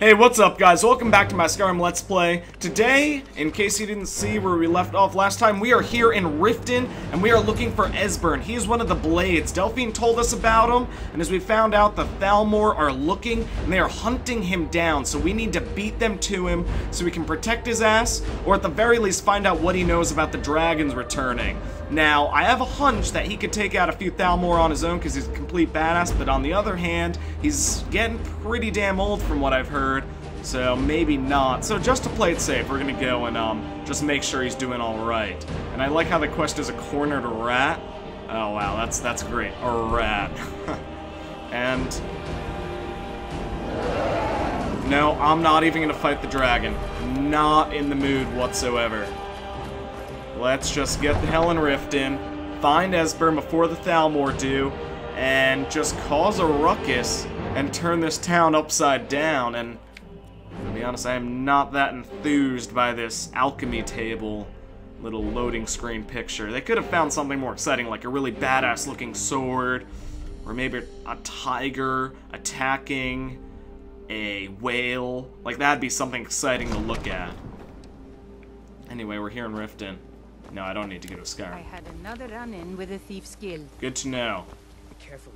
Hey, what's up guys? Welcome back to my Skyrim Let's Play. Today, in case you didn't see where we left off last time, we are here in Riften, and we are looking for Esbern. He is one of the Blades. Delphine told us about him, and as we found out, the Thalmor are looking, and they are hunting him down, so we need to beat them to him so we can protect his ass, or at the very least find out what he knows about the dragons returning. Now, I have a hunch that he could take out a few Thalmor on his own because he's a complete badass, but on the other hand, he's getting pretty damn old from what I've heard, so maybe not. So just to play it safe, we're gonna go and um, just make sure he's doing alright. And I like how the quest is a cornered rat. Oh wow, that's, that's great. A rat. and... No, I'm not even gonna fight the dragon. Not in the mood whatsoever. Let's just get the hell in Riften, find Esbern before the Thalmor do, and just cause a ruckus and turn this town upside down. And to be honest, I am not that enthused by this alchemy table little loading screen picture. They could have found something more exciting, like a really badass looking sword, or maybe a tiger attacking a whale. Like, that'd be something exciting to look at. Anyway, we're here in Riften. No, I don't need to go to Skyrim. I had another run-in with a thief's guild. Good to know. Be careful.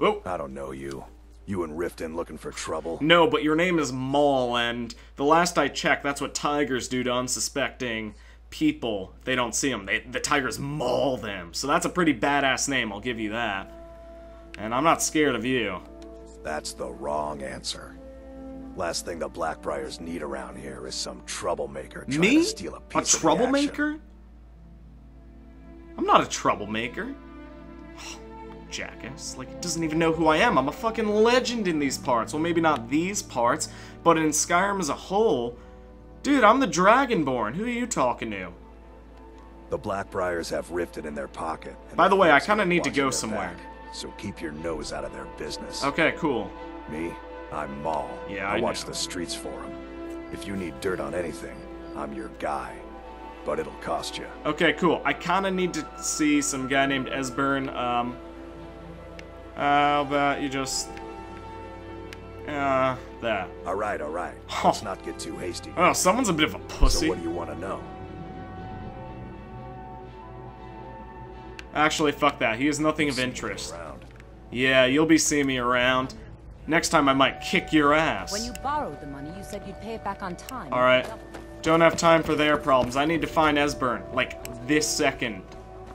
Oh. I don't know you. You and Riften looking for trouble? No, but your name is Maul, and the last I checked, that's what tigers do to unsuspecting people. They don't see them. They, the tigers maul them. So that's a pretty badass name, I'll give you that. And I'm not scared of you. That's the wrong answer. Last thing the Blackbriars need around here is some troublemaker trying Me? to steal a piece a of the action. troublemaker? I'm not a troublemaker. Jackass. Like, he doesn't even know who I am. I'm a fucking legend in these parts. Well, maybe not these parts, but in Skyrim as a whole. Dude, I'm the Dragonborn. Who are you talking to? The Blackbriars have Riften in their pocket. and By the way, I kinda need to go somewhere. back, so keep your nose out of their business. Okay, cool. Me, I'm Maul. Yeah, I, I watch know. the streets for them. If you need dirt on anything, I'm your guy. But it'll cost you. Okay, cool. I kind of need to see some guy named Esbern. Um, how about you just... Uh, that. All right, all right. Let's not get too hasty. Oh, someone's a bit of a pussy. So what do you want to know? Actually, fuck that. He is nothing of interest. Yeah, you'll be seeing me around. Next time I might kick your ass. When you borrowed the money, you said you'd pay it back on time. Alright. Don't have time for their problems. I need to find Esbern. Like, this second.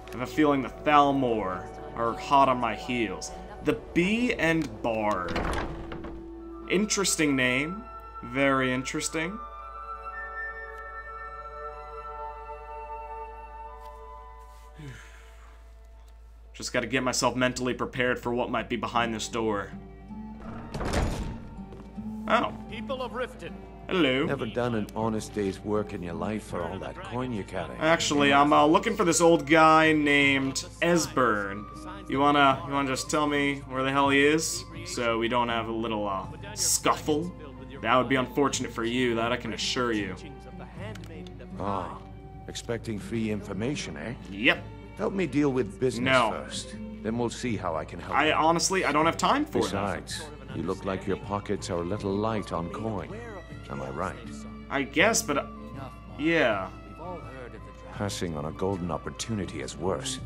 I have a feeling the Thalmor are hot on my heels. The Bee and Bard. Interesting name. Very interesting. Just gotta get myself mentally prepared for what might be behind this door. Oh, People of Riften, hello. Never done an honest day's work in your life for all that coin you carry. Actually, I'm uh, looking for this old guy named Esbern. You wanna, you wanna just tell me where the hell he is, so we don't have a little uh, scuffle? That would be unfortunate for you. That I can assure you. Ah, expecting free information, eh? Yep. Help me deal with business No. first. Then we'll see how I can help I you. honestly, I don't have time for that. Besides, you look like your pockets are a little light on coin. Am I right? I guess, but uh, yeah. Passing on a golden opportunity is worse.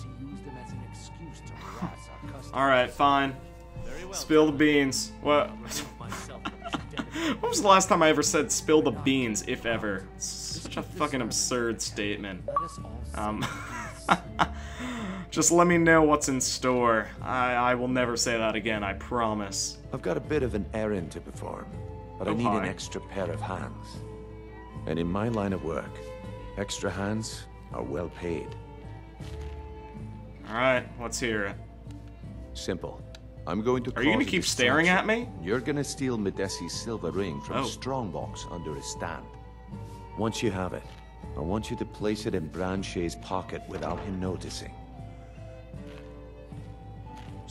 All right, fine. Spill the beans. What? when was the last time I ever said spill the beans, if ever? It's such a fucking absurd statement. Um, just let me know what's in store. I, I will never say that again, I promise. I've got a bit of an errand to perform, but I need an extra pair of hands. And in my line of work, extra hands are well paid. Alright, let's hear it. Simple. I'm going to. Are you gonna keep staring at me? You're gonna steal Madesi's silver ring from Oh. a strongbox under his stand. Once you have it, I want you to place it in Brand-Shei's pocket without him noticing.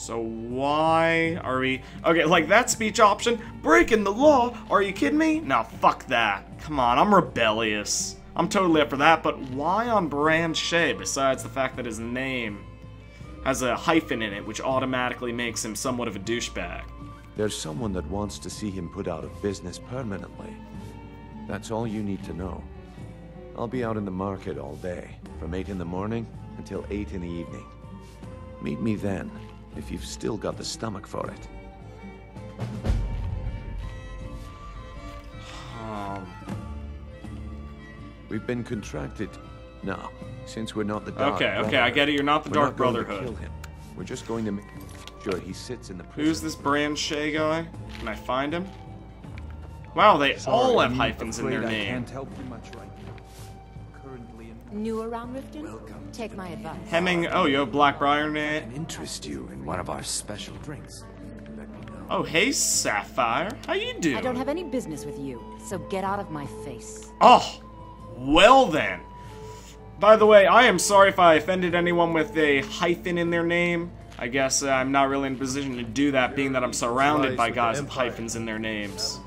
So why are we... Okay, like that speech option? Breaking the law? Are you kidding me? No, fuck that. Come on, I'm rebellious. I'm totally up for that, but why on Brand-Shei besides the fact that his name has a hyphen in it, which automatically makes him somewhat of a douchebag? There's someone that wants to see him put out of business permanently. That's all you need to know. I'll be out in the market all day, from 8 in the morning until 8 in the evening. Meet me then, if you've still got the stomach for it. Um, We've been contracted. No, since we're not the Dark okay, okay, I get it. You're not the we're Dark not going to Brotherhood. kill him. We're just going to make sure he sits in the prison. Who's this Brand-Shei guy? Can I find him? Wow, they all have hyphens in their I name. can't help you much right now. Currently in New around Riften? Take my advice. Hemming. Oh, you have Blackbriar name. interest you in one of our special drinks. Oh, hey, Sapphire. How you doing? I don't have any business with you, so get out of my face. Oh, well then. By the way, I am sorry if I offended anyone with a hyphen in their name. I guess uh, I'm not really in a position to do that, being that I'm surrounded by guys with hyphens in their names.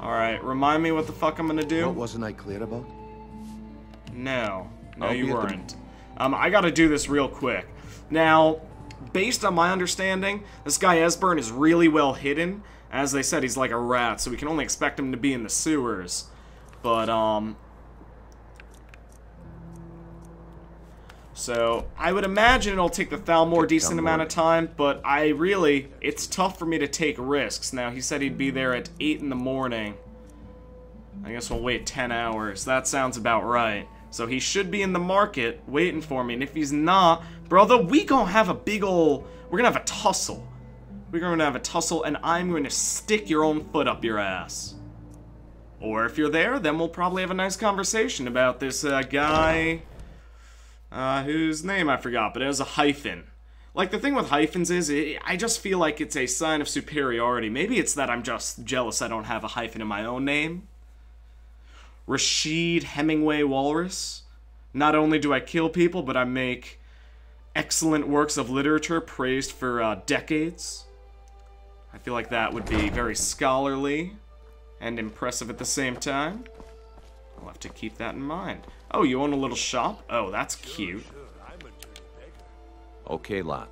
Alright, remind me what the fuck I'm gonna do? What wasn't I clear about? No. No, I'll you at the- weren't. Um, I gotta do this real quick. Now, based on my understanding, this guy Esbern is really well hidden. As they said, he's like a rat, so we can only expect him to be in the sewers. But, um... So, I would imagine it'll take the Thalmor a decent amount of time, but I really... It's tough for me to take risks. Now, he said he'd be there at 8 in the morning. I guess we'll wait 10 hours. That sounds about right. So he should be in the market waiting for me. And if he's not, brother, we gonna have a big ol' We're gonna have a tussle. We're gonna have a tussle, and I'm to stick your own foot up your ass. Or if you're there, then we'll probably have a nice conversation about this uh, guy... Uh, whose name I forgot, but it has a hyphen. Like, the thing with hyphens is, it, I just feel like it's a sign of superiority. Maybe it's that I'm just jealous I don't have a hyphen in my own name. Rashid Hemingway Walrus. Not only do I kill people, but I make excellent works of literature praised for uh, decades. I feel like that would be very scholarly and impressive at the same time. I'll have to keep that in mind. Oh, you own a little shop? Oh, that's cute. Okay, lad.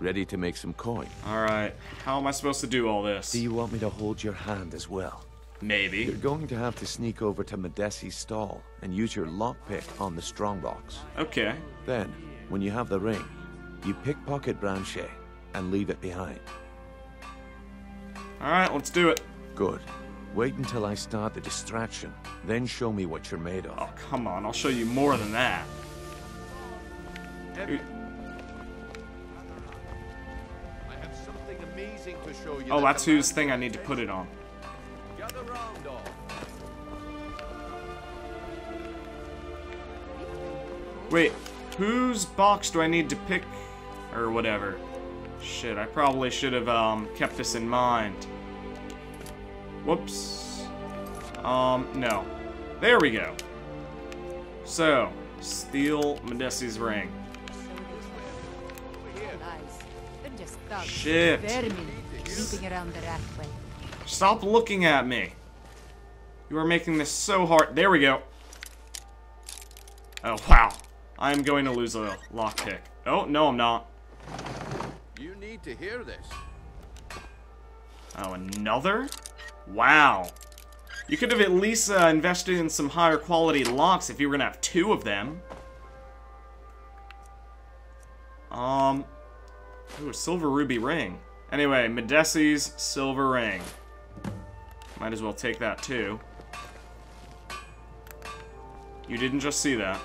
Ready to make some coin. Alright, how am I supposed to do all this? Do you want me to hold your hand as well? Maybe. You're going to have to sneak over to Madesi's stall and use your lockpick on the strongbox. Okay. Then, when you have the ring, you pickpocket Brand-Shei and leave it behind. Alright, let's do it. Good. Wait until I start the distraction, then show me what you're made of. Oh, come on, I'll show you more than that. Dude, I have something amazing to show you. Oh, that's whose thing I need to put it on. Wait, whose box do I need to pick? Or whatever. Shit, I probably should have um, kept this in mind. Whoops. Um, no. There we go. So, steal Madesi's ring. Lies. They're just thugs. Shit. Vermin, sleeping around the Ratway. Stop looking at me. You are making this so hard. There we go. Oh, wow. I'm going to lose a lockpick. Oh, no, I'm not. You need to hear this. Oh, another? Wow. You could have at least uh, invested in some higher quality locks if you were gonna have two of them. Um. Ooh, a silver ruby ring. Anyway, Madesi's silver ring. Might as well take that too. You didn't just see that.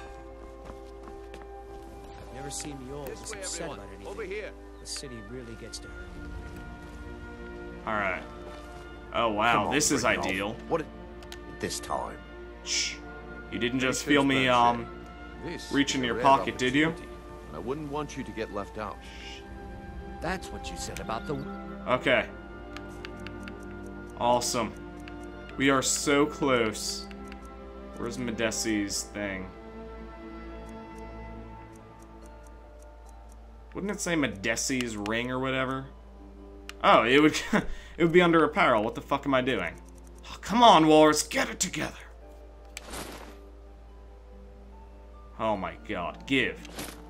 Never seen the old is upset about anything. Over here. The city really gets to her. Alright. Oh wow, on, this is bring it on. ideal. What? This time. Shh. You didn't just feel me, um, This reach is into a your pocket, did you? and I wouldn't want you to get left out. Shh. That's what you said about the. Okay. Awesome. We are so close. Where's Madesi's thing? Wouldn't it say Madesi's ring or whatever? Oh, it would it would be under apparel. What the fuck am I doing? Oh, come on, Wars, get it together. Oh my god, give.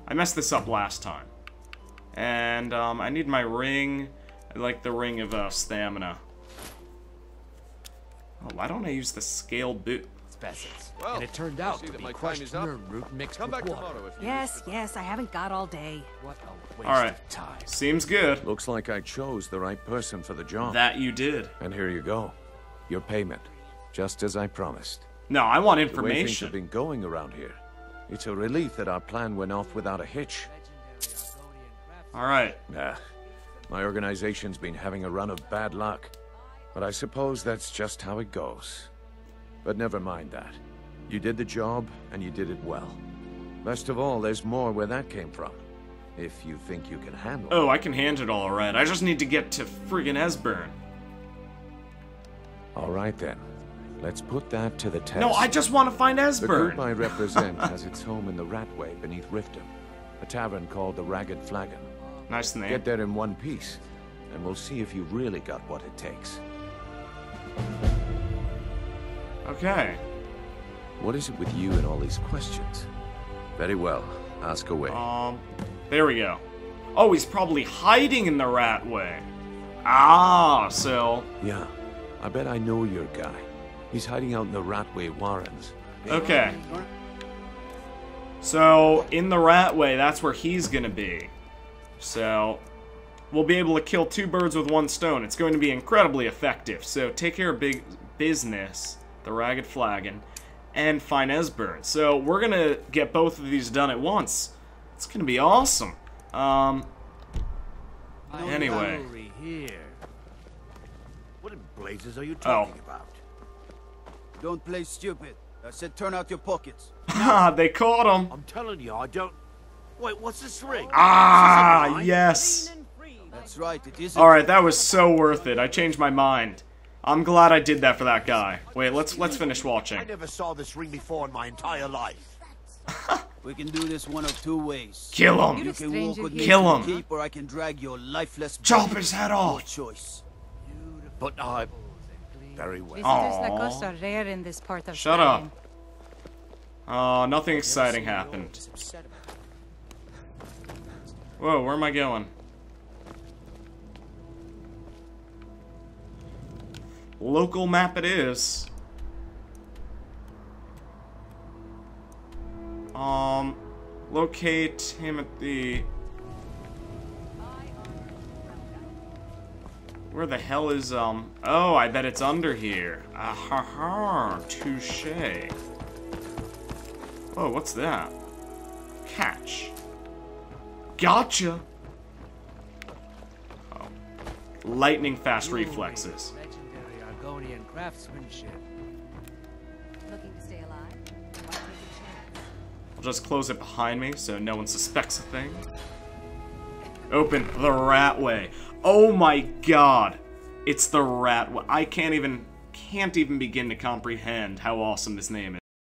I messed this up last time. And um, I need my ring I like the ring of uh, stamina. Oh, why don't I use the scaled boot? Specimens. Well, and it turned out to be my time crushed is root mixed Come with back water. tomorrow if you Yes, yes, I haven't got all day. What a waste All right. of time. Seems good. Looks like I chose the right person for the job. That you did. And here you go. Your payment. Just as I promised. No, I want The way things have been going around here. It's a relief that our plan went off without a hitch. All right. Nah. My organization's been having a run of bad luck. But I suppose that's just how it goes. But never mind that. You did the job, and you did it well. Best of all, there's more where that came from. If you think you can handle oh, it. Oh, I can handle it all right. I just need to get to friggin' Esbern. All right then. Let's put that to the test. No, I just want to find Esbern. The group. I represent has its home in the Ratway beneath Riften, a tavern called the Ragged Flagon. Nice name. Get there in one piece, and we'll see if you've really got what it takes. Okay. What is it with you and all these questions? Very well. Ask away. Um, there we go. Oh, he's probably hiding in the Ratway. Ah, so yeah, I bet I know your guy. He's hiding out in the Ratway Warrens. okay. So in the Ratway, that's where he's gonna be. So we'll be able to kill two birds with one stone. It's going to be incredibly effective. So take care of big business, the Ragged Flagon, and find Esbern. So we're gonna get both of these done at once. It's gonna be awesome. Um. Anyway. Here. What in blazes are you Oh. talking about? Don't play stupid. I said turn out your pockets. Ha! they caught him. I'm telling you, I don't. Wait, what's this ring? Ah, yes. That's right, it is. All right, that was so worth it. I changed my mind. I'm glad I did that for that guy. Wait, let's let's finish watching. I never saw this ring before in my entire life. We can do this one of two ways. Kill him. You can walk with me Kill him. the keep, or I can drag your lifeless Chop his head Your off. choice. But I. Very well. Visitors like us are rare in this part of Shut Skagen. up. Oh, nothing exciting happened. Just upset about it. Whoa, where am I going? Local map it is. Um, locate him at the... Where the hell is, um... Oh, I bet it's under here. Ah ha ha, touche. Oh, what's that? Catch. Gotcha! Oh. Lightning fast reflexes. Legendary Argonian craftsmanship. Looking to stay alive? Why take a chance? I'll just close it behind me so no one suspects a thing. Open the Ratway. Oh my god. It's the Ratway. I can't even can't even begin to comprehend how awesome this name